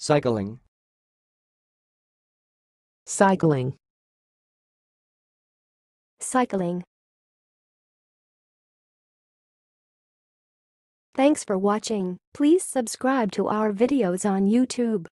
cycling cycling, cycling. Thanks for watching. Please subscribe to our videos on YouTube.